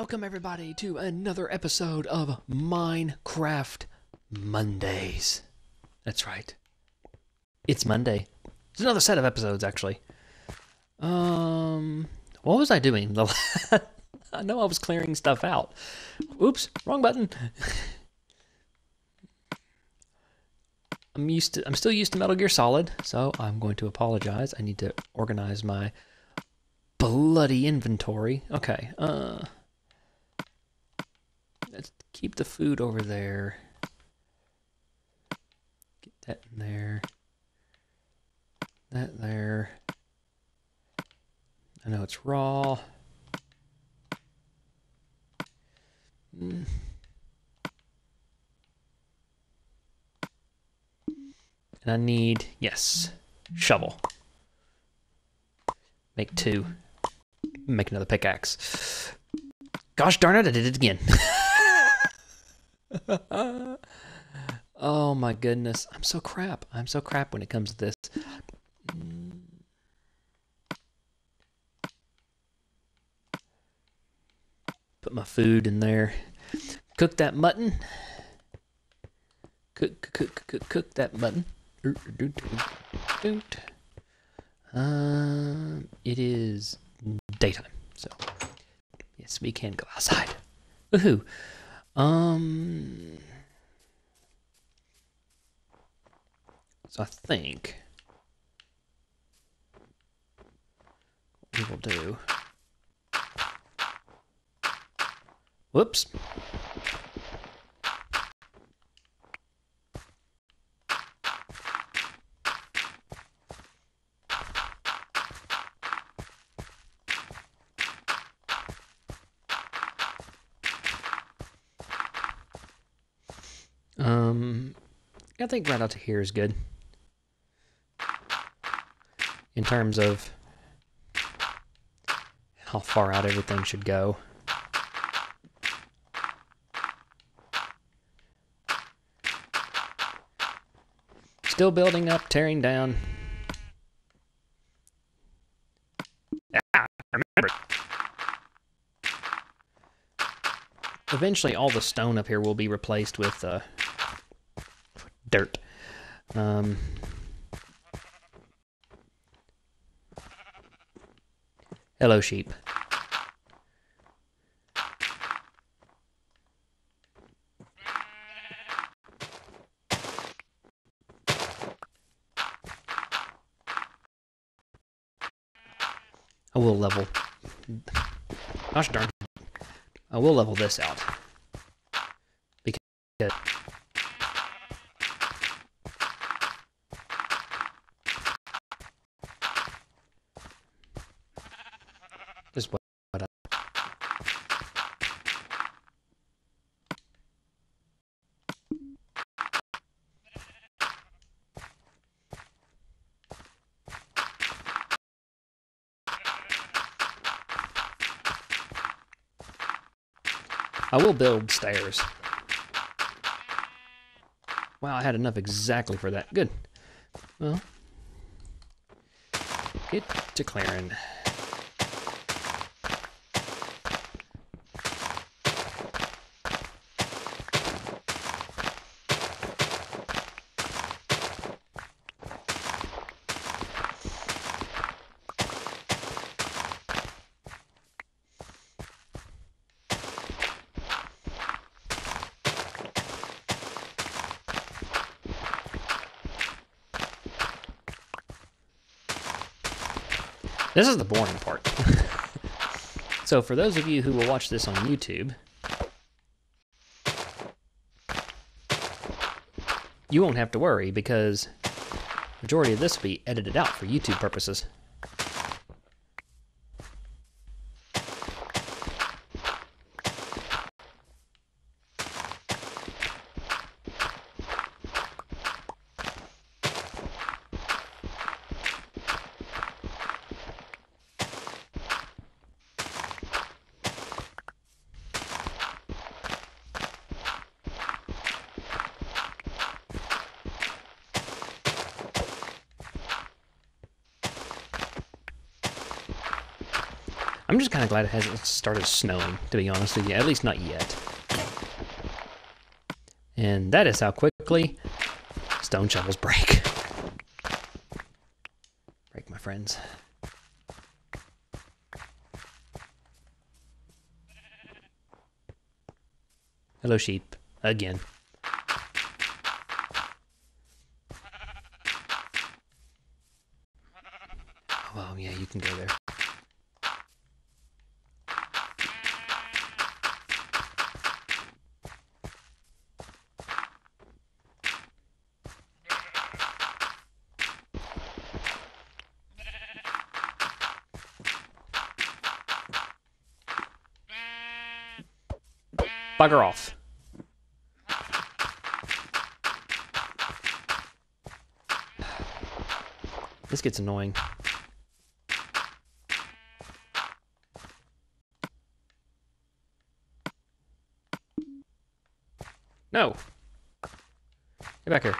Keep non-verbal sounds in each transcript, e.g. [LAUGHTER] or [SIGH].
Welcome, everybody, to another episode of Minecraft Mondays. That's right. It's Monday. It's another set of episodes, actually. Um, what was I doing? The [LAUGHS] I know I was clearing stuff out. Oops, wrong button. [LAUGHS] I'm used to. I'm still used to Metal Gear Solid, so I'm going to apologize. I need to organize my bloody inventory. Okay. Uh. Let's keep the food over there. Get that in there. That there. I know it's raw. Mm. And I need, yes, shovel. Make two. Make another pickaxe. Gosh darn it, I did it again. [LAUGHS] [LAUGHS] oh my goodness. I'm so crap. I'm so crap when it comes to this. Put my food in there. Cook that mutton. Cook, cook, cook, cook that mutton. Um, it is daytime, so yes, we can go outside. Woohoo! Um, so I think we will do. Whoops. Think right out to here is good. In terms of how far out everything should go. Still building up, tearing down. Eventually, all the stone up here will be replaced with uh, dirt. Um, hello, sheep. I will level. Gosh darn. I will level this out. I will build stairs. Wow, I had enough exactly for that. Good. Well, get to clearing. This is the boring part. [LAUGHS] so, for those of you who will watch this on YouTube, you won't have to worry because majority of this will be edited out for YouTube purposes. I'm just kind of glad it hasn't started snowing, to be honest with you. At least not yet. And that is how quickly stone shovels break. Break, my friends. Hello, sheep. Again. Oh, yeah, you can go there. Bugger off. This gets annoying. No. Get back here.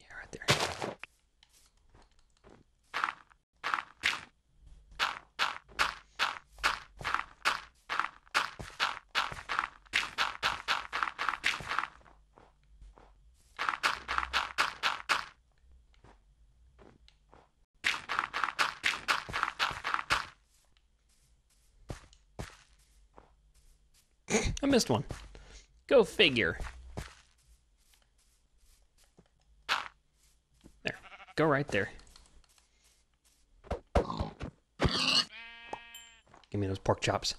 Yeah, right there. I missed one. Go figure. There. Go right there. Give me those pork chops.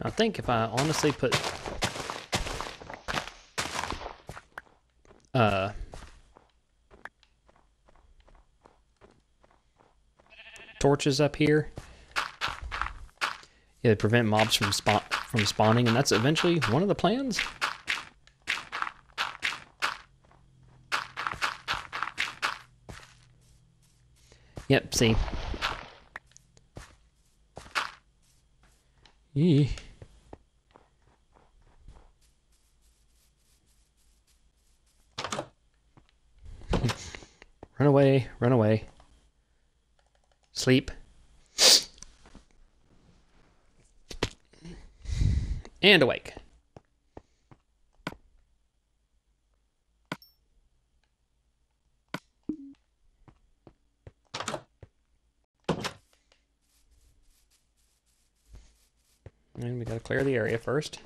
I think if I honestly put uh torches up here. Yeah, they prevent mobs from spawn from spawning, and that's eventually one of the plans. Yep, see. Yee. Sleep. And awake. And we gotta clear the area first.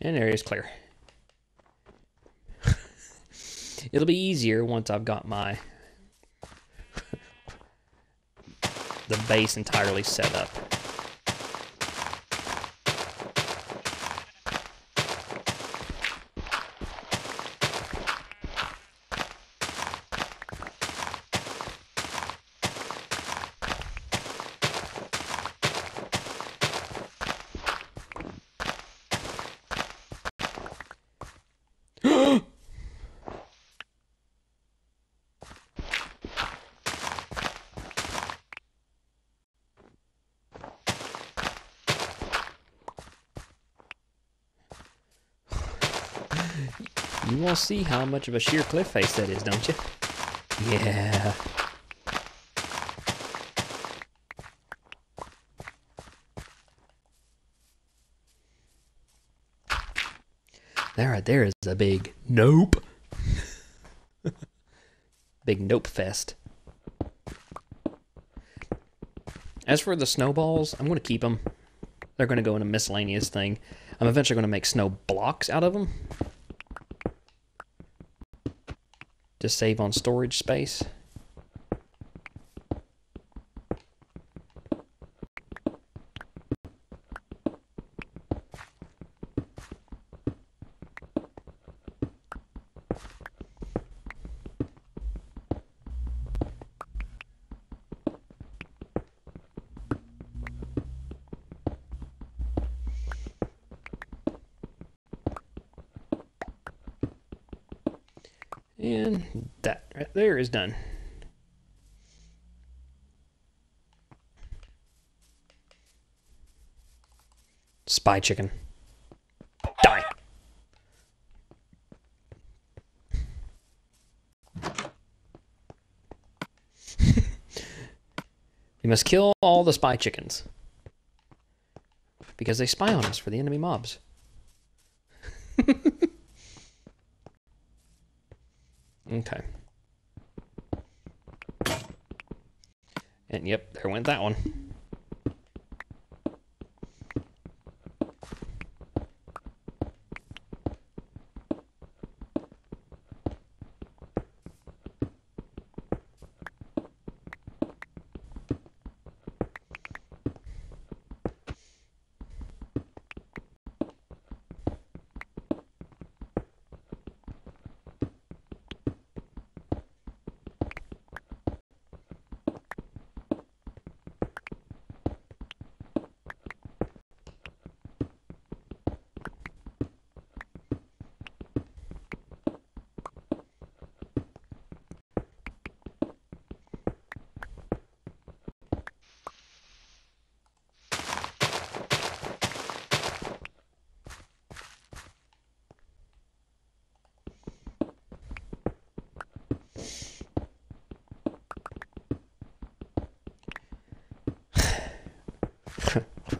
And area's clear. [LAUGHS] It'll be easier once I've got my [LAUGHS] the base entirely set up. You all see how much of a sheer cliff face that is, don't you? Yeah. That right there is a big nope. [LAUGHS] big nope fest. As for the snowballs, I'm going to keep them. They're going to go in a miscellaneous thing. I'm eventually going to make snow blocks out of them. To save on storage space. And that right there is done. Spy chicken. Die. [LAUGHS] we must kill all the spy chickens. Because they spy on us for the enemy mobs. Okay. And yep, there went that one.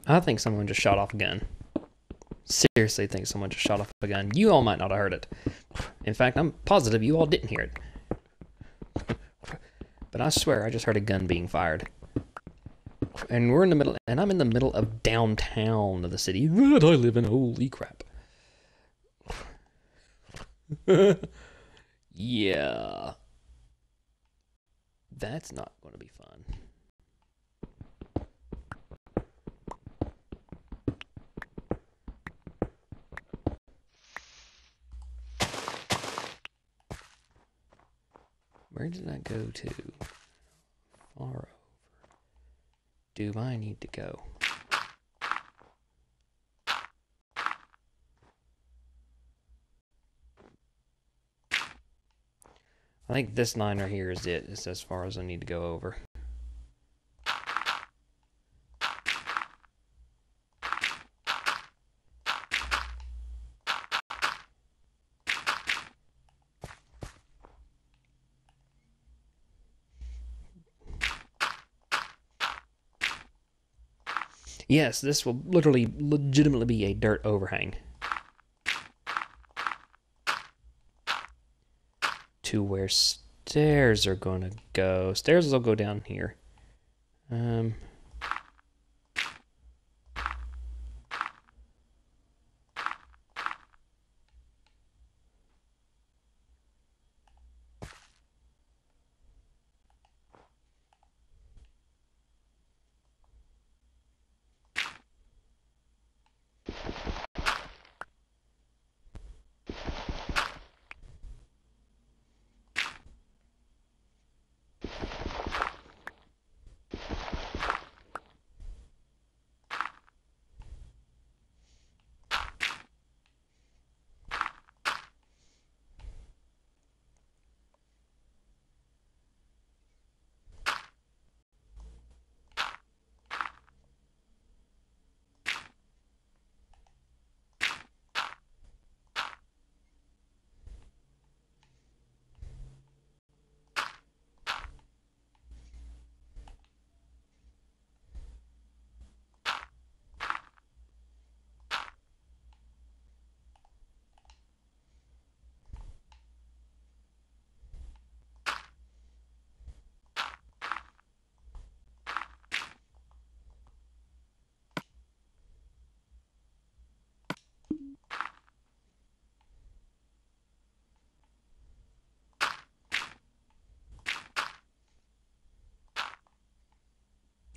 I think someone just shot off a gun. Seriously, think someone just shot off a gun. You all might not have heard it. In fact, I'm positive you all didn't hear it. But I swear I just heard a gun being fired. And we're in the middle, and I'm in the middle of downtown of the city that I live in. Holy crap. [LAUGHS] yeah. That's not going to be fun. Where did I go to? Far over. Do I need to go? I think this line right here is it. It's as far as I need to go over. Yes, this will literally, legitimately be a dirt overhang. To where stairs are going to go. Stairs will go down here. Um,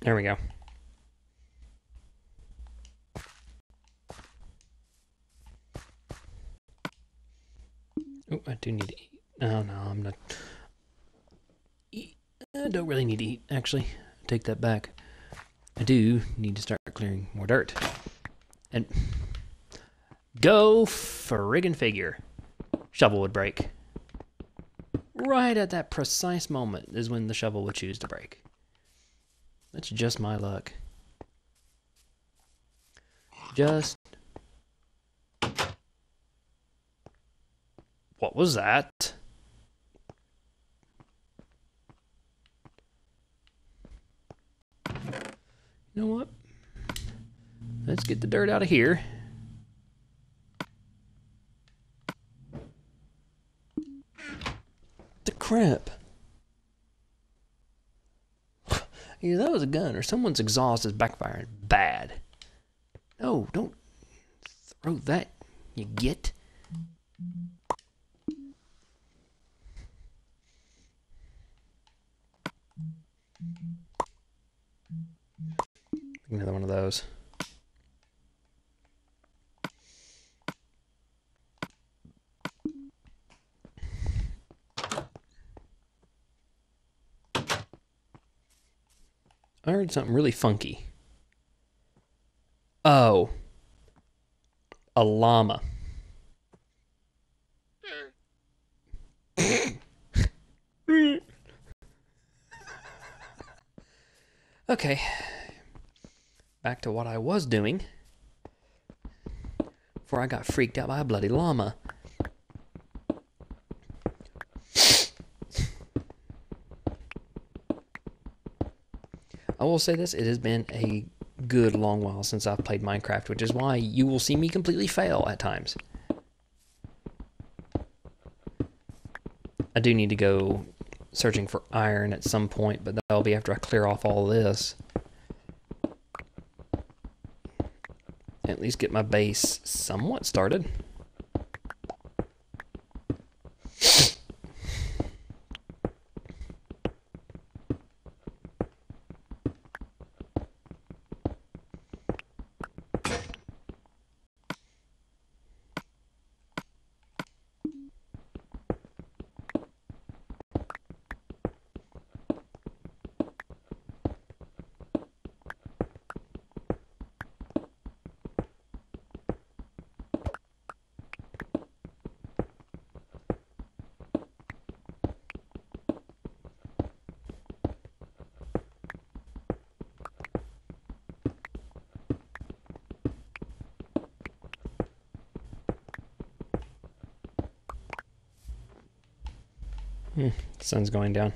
There we go. Oh, I do need to eat. No, no, I'm not. Eat. I don't really need to eat, actually. Take that back. I do need to start clearing more dirt. And go friggin' figure. Shovel would break. Right at that precise moment is when the shovel would choose to break. That's just my luck. Just. What was that? You know what? Let's get the dirt out of here. The crap. That was a gun or someone's exhaust is backfiring bad. No, don't throw that, you get. Another one of those. I heard something really funky. Oh. A llama. okay. Back to what I was doing. Before I got freaked out by a bloody llama. I will say this, it has been a good long while since I've played Minecraft, which is why you will see me completely fail at times. I do need to go searching for iron at some point, but that'll be after I clear off all this. At least get my base somewhat started. Hmm, sun's going down.